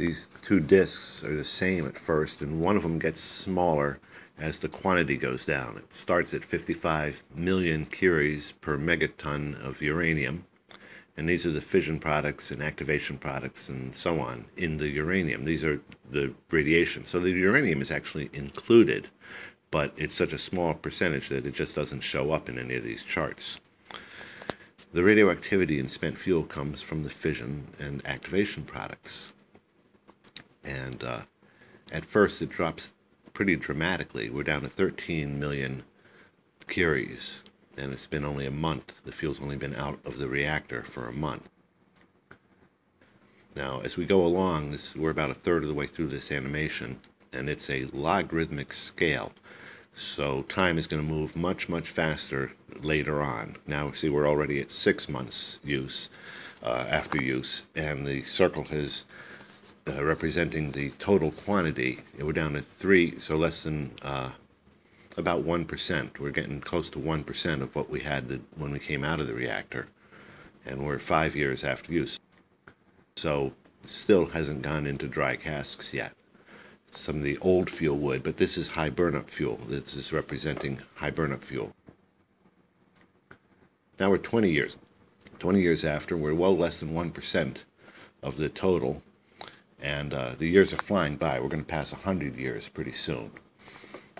these two disks are the same at first, and one of them gets smaller as the quantity goes down. It starts at 55 million curies per megaton of uranium, and these are the fission products and activation products and so on in the uranium. These are the radiation. So the uranium is actually included, but it's such a small percentage that it just doesn't show up in any of these charts. The radioactivity in spent fuel comes from the fission and activation products. And uh, at first, it drops pretty dramatically. We're down to 13 million curies, and it's been only a month. The fuel's only been out of the reactor for a month. Now, as we go along, this, we're about a third of the way through this animation, and it's a logarithmic scale. So time is going to move much, much faster later on. Now, see, we're already at six months use, uh, after use, and the circle has uh, representing the total quantity. We're down to three, so less than uh, about 1%. We're getting close to 1% of what we had when we came out of the reactor. And we're five years after use. So still hasn't gone into dry casks yet some of the old fuel would, but this is high burnup fuel. This is representing high burnup fuel. Now we're 20 years. 20 years after, we're well less than 1% of the total, and uh, the years are flying by. We're going to pass 100 years pretty soon.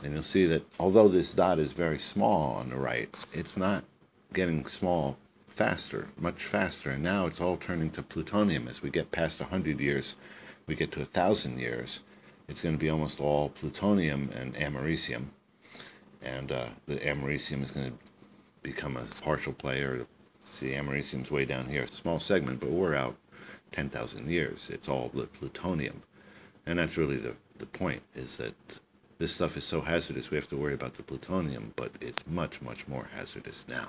And you'll see that although this dot is very small on the right, it's not getting small faster, much faster. And now it's all turning to plutonium. As we get past 100 years, we get to 1,000 years it's going to be almost all plutonium and americium. And uh, the americium is going to become a partial player. See, americium's way down here, a small segment, but we're out 10,000 years. It's all the plutonium. And that's really the, the point, is that this stuff is so hazardous we have to worry about the plutonium, but it's much, much more hazardous now.